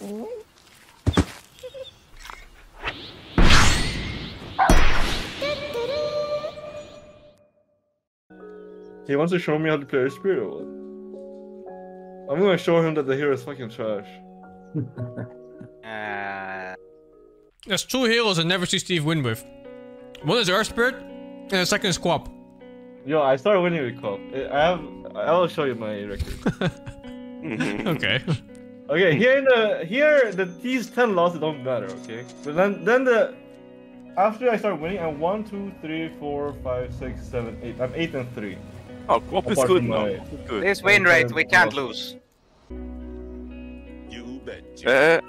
He wants to show me how to play Spirit or what? I'm gonna show him that the hero is fucking trash. Uh, There's two heroes I never see Steve win with. One is Earth Spirit, and the second is QoP. Yo, I started winning with QoP. I have. I'll show you my record. okay. Okay, here in the here the these ten losses don't matter, okay? But then then the after I start winning, I'm one, two, three, four, five, six, seven, eight. I'm eight and three. Oh, QoP is good from now. Good. this win rate, we can't lose. You bet. Eh,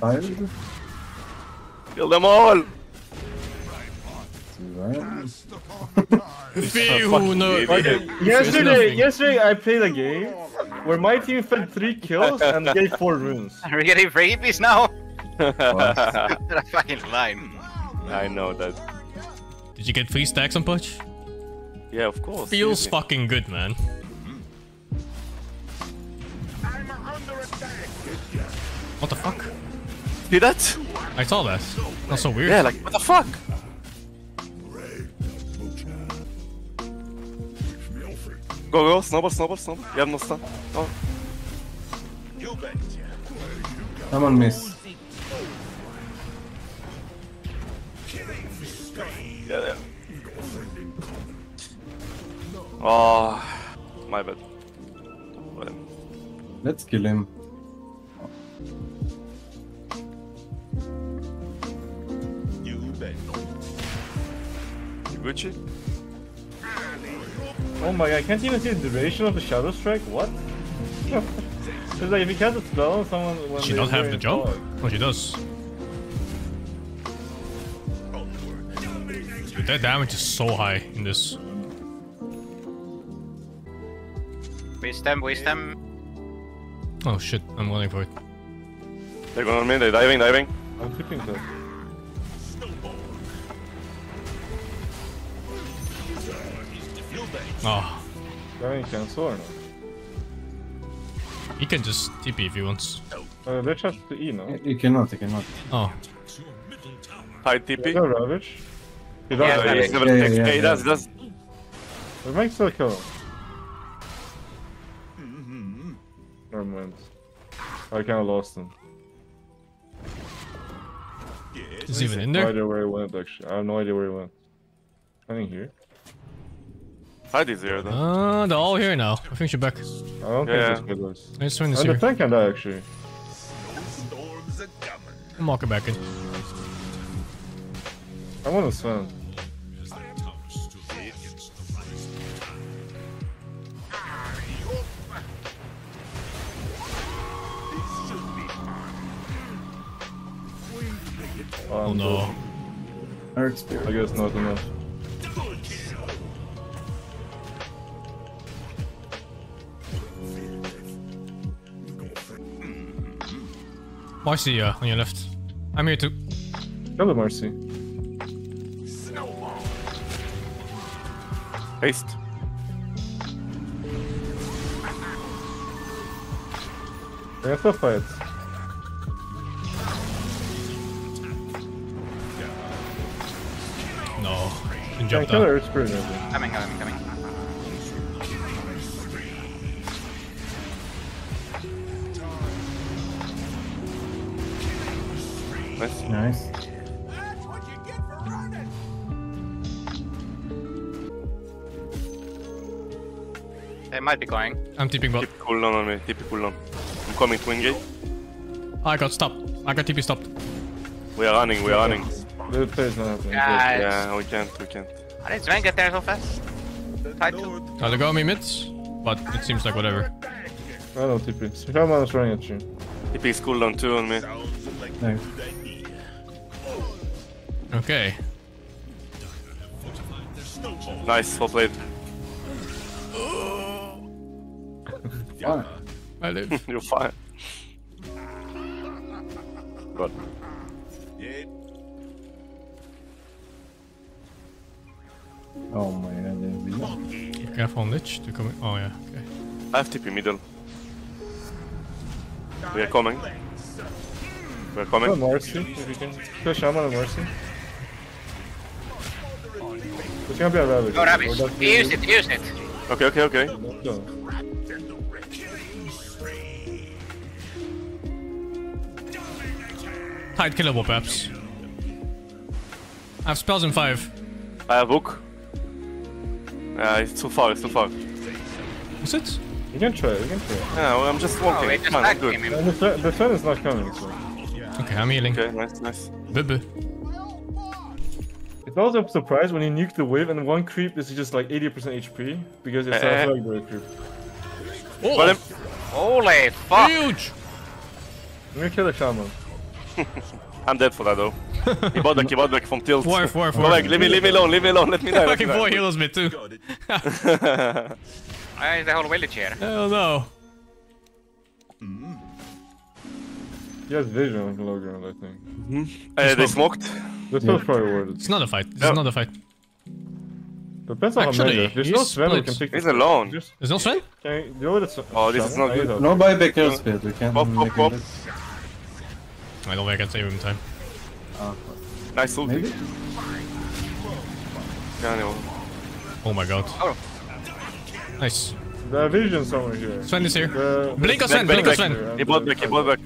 Five. kill them all! Right. Phew, no. idiot. Okay, It's yesterday, yesterday I played a game where my team fed three kills and gave four runes. Are we getting rabies now? I That fucking line. know that. Did you get three stacks on Punch? Yeah, of course. Feels easy. fucking good, man. What the fuck? See that? I saw that. That's so weird. Yeah, like, what the fuck? Go, go, snowball, snowball, snowball. You have no stun. Oh, Come on, miss. yeah, yeah. Oh, my bad. Let's kill him. You bet. You Gucci? Oh my god, I can't even see the duration of the Shadow Strike. What? It's like if you cast a spell on someone when She they're not have the doing jump? fog. Oh, she does. Dude, that damage is so high in this. Waste them, waste them. Oh shit, I'm running for it. They're going on me, they're diving, diving. I'm tipping that. Oh, Dying cancel or no? he can just TP if he wants. Uh, Lich has to E, no? You cannot, you cannot. Oh, High Is TP. that Ravage? He does Yeah, have Yeah, yeah, he's it. never yeah, yeah, yeah, he does, he does. It makes still kill him. Never mind. I kinda lost him. is he even in there? I have No there? idea where he went actually. I have no idea where he went. I think here. Hide is here though. Uh, they're all here now. I think she's back. I don't Yeah. think this good was. Let's win this And the here. tank can die actually. Storms are coming. I'm walking back in. I want to swim. Oh Um, no. Earth Spirit. I guess not enough. Marci, you on your left. I'm here too. Kill the Marci. Haste. They can still fight. No. Can Can jump kill down. Earth Coming, coming, coming. Nice. Nice. They might be going. I'm TPing bot. Keep cooldown on me, keep cooldown. I'm coming to engage. I got stopped. I got TP stopped. We are running, we are running. The play's not happening. Guys. Yeah, we can't, we can't. How did Sven get there so fast? Tied to. Uh, they got me mids, but it seems like whatever. I don't TP. Shaman is running at you. TP is cooldown too on me. Nice. Okay. Nice, well played. Fine. I live. You're fine. God. Yeah. Oh my god, there's vision. Careful on Lich. To come. Oh yeah. Okay. I have TP middle. We are coming. We are Go coming. Marci, if you can. Go Shaman and Marci. It's gonna be a Ravage. Go Rabbit. Use it, use it. Okay, okay, okay. No. Tide killable perhaps. I have spells in five. I have hook. Yeah, uh, it's too far, it's too far. Is it? You can try, you can try. Yeah, well, I'm just Oh, walking. we just Come on, good. the sun, the sun is not coming, so. Okay, I'm healing. Okay, nice, nice. Bubba. It's also a surprise when you nuke the wave and one creep is just like 80% HP because it's Eh. a regular creep. Oh, Got him. Holy fuck! huge! I'm gonna kill the shaman. I'm dead for that though. he bought back, he bought back from tilt. Dwarf, dwarf, Go back, dwarf. leave me, leave me alone, leave me alone, let me die. Fucking four die. healers mid too. Got it. Why is the whole village here? Hell no. He has vision on the low ground, I think. Uh, they smoked. This was probably worth It's not a fight. This Yeah. is not a fight. Depends on how Actually, many. There's no he's Sven who can split. take He's alone. Just, There's no Sven? can you deal with it? Oh, this is not good. No buyback your speed, we can Pop, pop, make pop. it. I don't think I can save him in time. Ah, Nice ulti. maybe? Yeah, anyway. Oh my god. Oh. Nice. The vision somewhere here. Sven is here. The, Blink on Back, Sven, back, blink on back. Sven. He bought back, he bought back.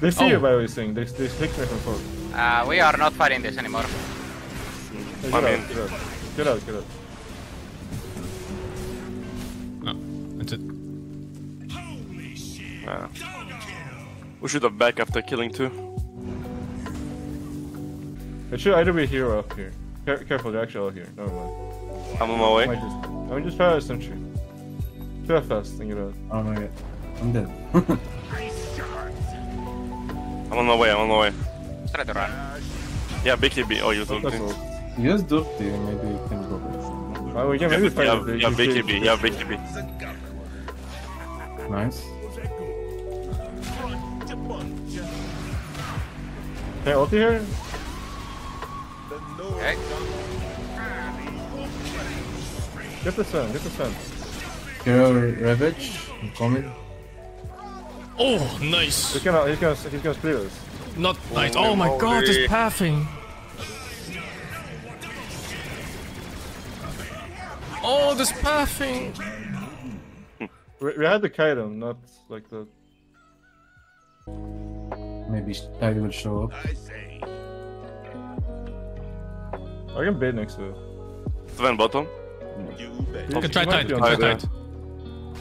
They see Oh. you by the way, thing. They, they click me from far. Uh, we are not fighting this anymore. Hey, Get out, get out. Get out, get out. No, that's it. Yeah. We should have back after killing two. It should either be here or up here. Care- careful, they're actually all here. Never mind. I'm on my I way. might just, I mean, just try a sentry. Try fast and get out. Oh my god. I'm dead. I'm on my way, I'm on my way. Try to run. Yeah, BKB. Oh, you told That's me. Use dirty, maybe you can go back. We can maybe fight Yeah, it. yeah, BKB, yeah, BKB. Nice. Can I ulti here? Okay. Get the sun, get the sun. Hero Ravage, I'm coming. Oh, nice. He's gonna, he's gonna, he's gonna split us. Not oh, nice. Oh my god, this Holy. pathing. Oh, this pathing. We, we had to kite him, not like that. Maybe Tide will show up. I can bait next to it. Sven bottom. You. You can try Tide, be on try Tide. Tide.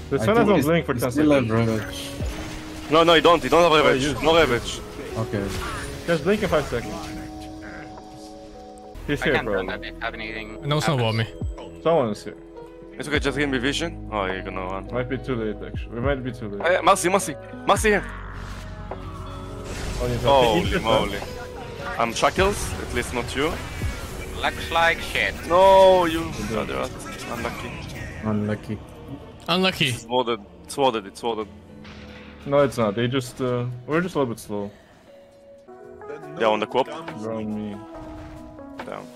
The I sun has think on he's- blink for he 10 seconds. Ravage. No, no, you don't. You don't have oh, use ravage. it. No ravage. Okay. Just blink in 5 seconds. He's I here, bro. that. Have anything. No snowball me. Someone is here. It's okay, just give me vision. Oh, you're gonna run. Might be too late, actually. We might be too late. Oh, hey, Marci, Marci. Marci here. Oh, he's Holy moly. I'm shackles, at least not you. Looks like shit. No, you. Oh, unlucky. Unlucky. Unlucky. It's warded. It's warded, it's warded. No, it's not. They just, uh, we're just a little bit slow. Yeah, on the co-op. They're on me. Down.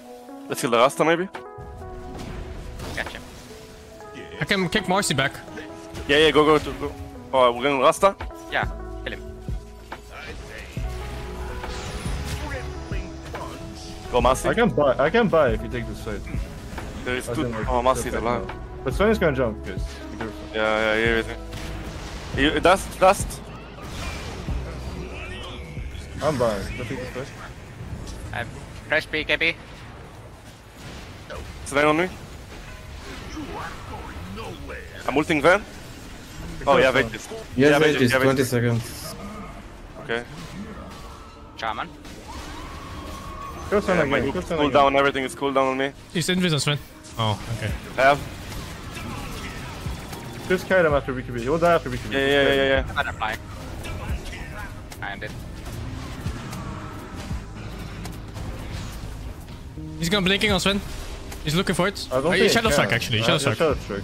Let's kill the Rasta maybe? Gotcha. I can kick Marci back. Yeah, yeah, go, go, go. go. Oh, we're going Rasta? Yeah, kill him. Go Marci. I can buy, I can buy if you take this side. There is I two. like, Oh, Marci's alive. But Sven is gonna jump, guys. Be. Yeah, yeah, yeah, yeah. You, dust, dust. I'm buying. Can I take this side? Uh, press BKB. Sven on me. I'm ulting Van. Oh, yeah, wait. it's- Yes, Yeah, wait, wait, it's yeah, 20 seconds. Okay. Shaman. Kill Yeah, my again. hook Kill cool down, everything is cool down on me. He's invis Sven. Oh, okay. I have. Just kite him after BKB. He'll die after BKB. Yeah, yeah, yeah, yeah, yeah. Butterfly. And it. He's gonna blinking on Sven. He's looking for it. I don't Oh, think Shadow can. Strike actually. Uh, Shadow yeah, Strike. Shadow Strike.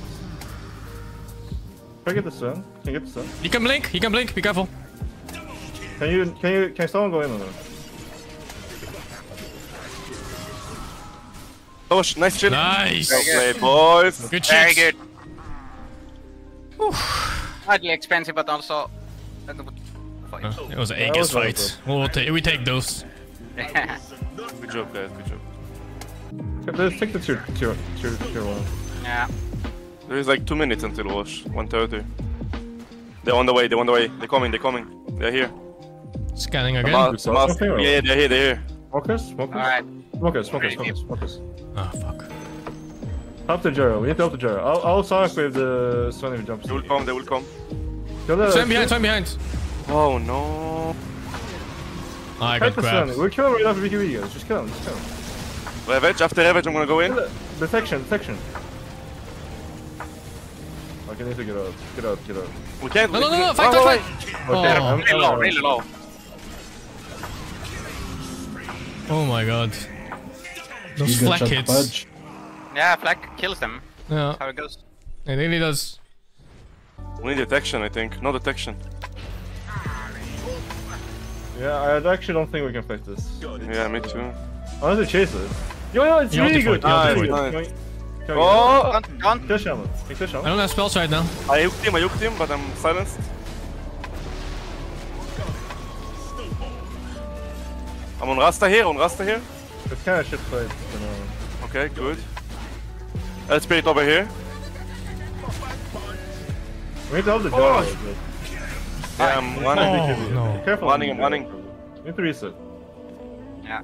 Can I get the sun? Can you get the sun? He can blink. He can blink. Be careful. Can you, can you, can someone go in on it? Oh, nice chill. Nice. Well played, boys. Good Very good. Hardly expensive, but also. Uh, It was an That Aegis fight. We'll ta- we take those. Good job, guys. Good job. Let's take the tier, tier, tier, tier one. yeah. There is like two minutes until wash. 130. They're on the way. They're on the way. They're coming. They're coming. They're here. Scanning again. Mas- saw mas- yeah, yeah, they're here. They're here. Smokers? Smokers? Alright. Smokers, smokers, smokers, smokers. Oh fuck. Help the Gyro. We need to help the Gyro. I'll, I'll talk with the Sven if he jumps. They will come. They will come. Kill the- Stand behind, stand behind. Oh no. I got the grabbed. We'll kill him right after BKB guys. Just kill him, just kill him. Ravage. After Ravage, I'm gonna go in. Kill it. Detection, detection. Okay, need to get out. Get out, get out. We can't. No, no, no, no, can't- fight, fight, wait, fight. Okay, Oh. I'm- Really low, really low. Oh my god. Those You got Yeah, Flak kills them. Yeah, How it goes. it really does. wait. We need detection, I think. No detection. Yeah, I actually don't think we can fight this. Yeah, me too. Unless we chase it. Yo, yo, it's really good. fight, you It's have to really fight. good. Can we- can we- Oh! Don't, don't. Kill Shaman. Can kill I don't have spells right now. I hooked him. I hooked him, but I'm silenced. I'm on Rasta here. On Rasta here. It's kind of shit fight. Okay, good. Earth Spirit over here. We need to help the Oh. Yeah, I'm oh, running. Oh, no. Careful. Running, I'm running. We need to reset. Yeah.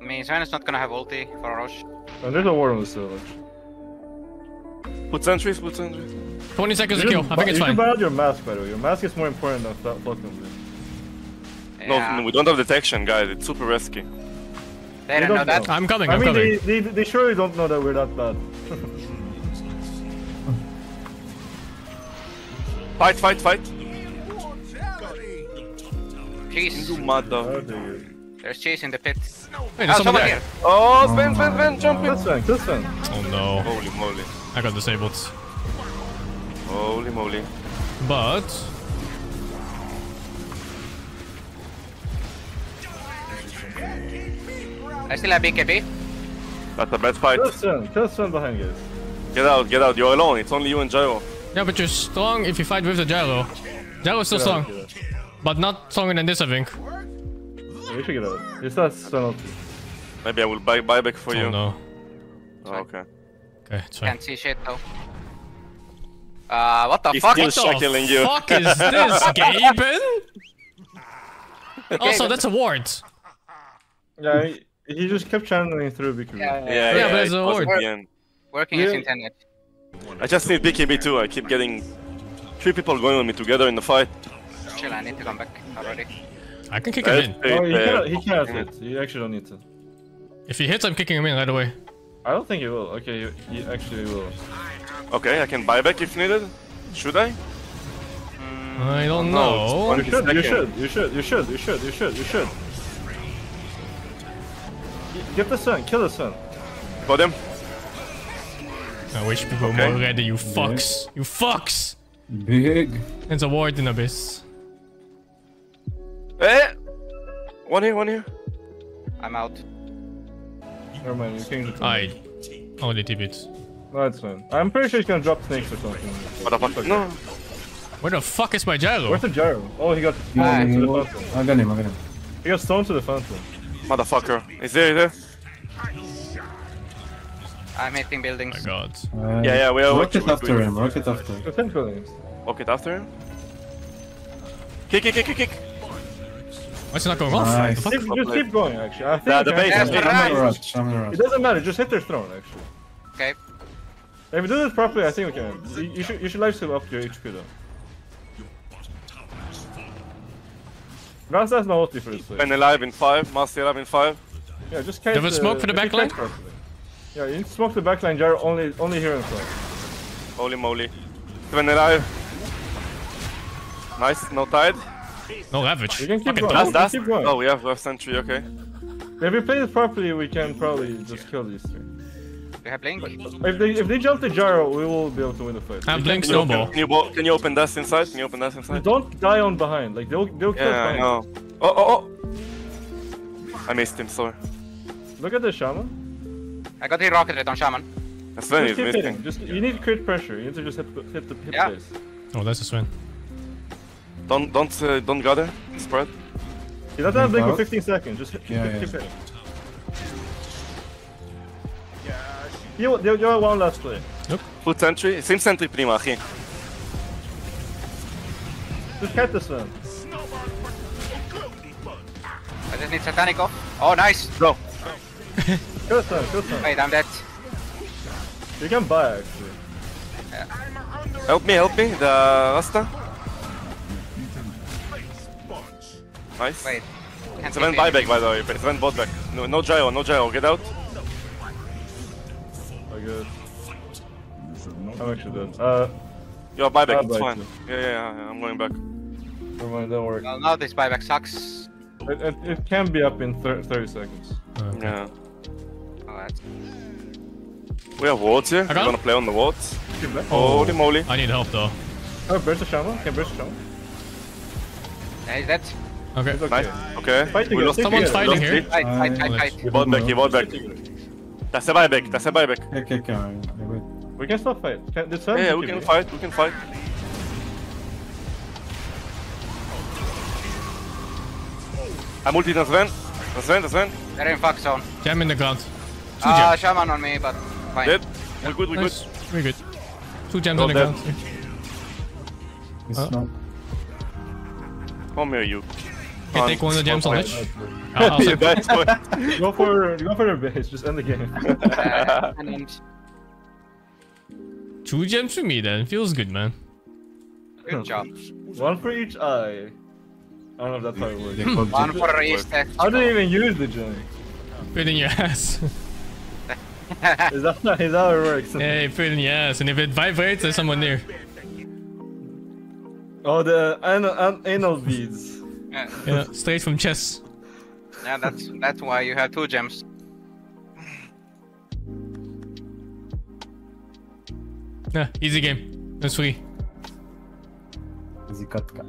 I mean, Sven is not gonna have ulti for Rosh. And there's a war on the still, actually. Put sentries. Put sentries. 20 seconds to kill. I think it's you fine. should buy out your mask, by the way. Your mask is more important than Fla- Falcon Yeah. No, we don't have detection, guys. It's super risky. They don't don't that. know. I'm coming, I I'm mean, coming. they, they, they surely don't know that we're that bad. Fight, fight, fight. Jeez. You mother. Oh, dear. There's cheese in the pit. Wait, Oh, there's someone someone there. here. Oh, Sven, Sven, Sven, jump Kill in. Sven, kill Sven. Oh no. Holy moly. I got disabled. Holy moly. But... I still have BKB. That's a bad fight. Just Sven, kill Sven behind, guys. Get out, get out. You're alone. It's only you and Gyro. Yeah, but you're strong if you fight with the gyro. Gyro's still strong, out. but not stronger than this, I think. Yeah, we should get out. It's that Sven ulti. Maybe I will buy, buy back for you. Oh no. Oh, okay. Okay, it's fine. Can't see shit though. Uh, what the He's fuck? still What the you. fuck is this, Gaben? Also, that's a ward. Yeah, he, he just kept channeling through BKB. Yeah, Yeah, yeah, Yeah, but it it's a was ward. at the. Working is Yeah. intended. I just need BKB too. I keep getting three people going on me together in the fight. Chill, I need to come back already. I can kick him in. Oh, he Uh, cannot, he cannot hit. You actually don't need to. If he hits, I'm kicking him in right away. I don't think he will. Okay, he, he actually will. Okay, I can buy back if needed. Should I? I don't no, know. You should, you should, you should, you should, you should, you should, you should. Get the sun, kill the sun. Got him. I wish people were Okay. more ready, you fucks. You fucks! Big. There's a ward in Abyss. Eh! One here, one here. I'm out. Never mind, you can. I only TP'd. No, it's fine. I'm pretty sure he's gonna drop snakes or something. Motherfucker. No. Where the fuck is my gyro? Where's the gyro? Oh, he got Yeah, stoned to the yeah, fountain. I got him, I got him. He got stoned to the fountain. Motherfucker. Is there, is there? I'm hitting buildings. Oh my god. Uh, Yeah, yeah, we are Rocket we're after doing- him, rocket after. The ten buildings. After him. Kick, kick, kick, kick, kick. Why's it not going off? Nice. the fuck? Keep, just keep going, actually. I think Yeah, the base actually- is That's I'm right. gonna rush, I'm gonna rush. It doesn't matter, just hit their throne, actually. Okay. If we do this properly, I think we can. You, you should, you should life steal up your HP though. Rasta has no ulti for this fight. Ben alive in five. Master alive in five. Yeah, just cast Do we have smoke for the if you backline? Yeah, you need to smoke the backline, Gyro, only, only here in front. Holy moly. Sven alive. Nice, no tide. No Ravage. We can keep Fucking going. dope. That's that's. keep going. Oh, we have we have sentry. Okay. If we play it properly, we can probably just kill these three. We have Blink. If they if they jump the gyro, we will be able to win the fight. I have Blink Can Snowball. can, you, bo- can you open that inside? Can you open that inside? Don't die on behind. Like they'll they'll kill Yeah, I know. Oh, oh, oh! I missed him, sorry. Look at the shaman. I got hit rocket on shaman. Sven Just is missing. hitting. Just you need crit pressure. You need to just hit, hit the hit Yeah. place. Oh, that's a Sven. Don't don't uh, don't gather. Spread. You don't have to blink for 15 seconds. Just hit, Yeah, keep, yeah. keep hitting. You, you, you're one last please. Yep. Full sentry, same sentry prima, here. Just get this one. I just need satanic off. Oh, nice! Go! good one, good one. Wait, I'm dead. You can buy, actually. Yeah. Help me, help me, the Rasta. Nice. Wait. It's a man buyback, by the way. It's a man bot back. No, no gyro, no gyro, get out. I'm actually dead. Uh, You are buyback. It's buyback. fine. Yeah, yeah, yeah, yeah. I'm going back. never mind. Don't worry. Well, now this buyback sucks. It, it, it can be up in thir 30 seconds. Okay. Yeah. Oh, that's... We have wards here. I We're got gonna play on the wards. Keep back. Holy moly. I need help though. Oh, burst the shaman. Can burst the shaman. Yeah, he's dead. Okay. Okay. Nice. Okay. Fight We together, lost Someone's fighting lost here. Fight, fight, fight, I- fight. He bought back, he bought back. That's a buyback, that's a buyback. Okay, okay, okay. I, I wait. We can still fight. Can, did Sven Yeah, yeah, we you? can fight, we can fight. I'm ulti na Sven. Na Sven, na Sven. They're in fuck zone. Gem in the ground. Two Ah, gems. shaman on me, but fine. Dead. We're good, we're good. Nice. We're good. Two gems Go on the dead. ground. It's Uh, not. Come here, you. Okay, take one of the gems on One Lich. point. I'll, I'll Yeah, send- that's what. Go for go for the base. Just end the game. Uh, and then, Two gems for me then. Feels good, man. good hmm. job. One for each eye. I don't know if that's how it works. They One for each tech. How do you even use the gem? Put it in your ass. Is that is that how it works? hey, put it in your ass. And if it vibrates, there's someone there. Oh, the anal, an- anal beads. Yeah, Yeah, straight from chess. yeah, that's that's why you have two gems. Yeah, easy game. That's free. Easy cut. cut.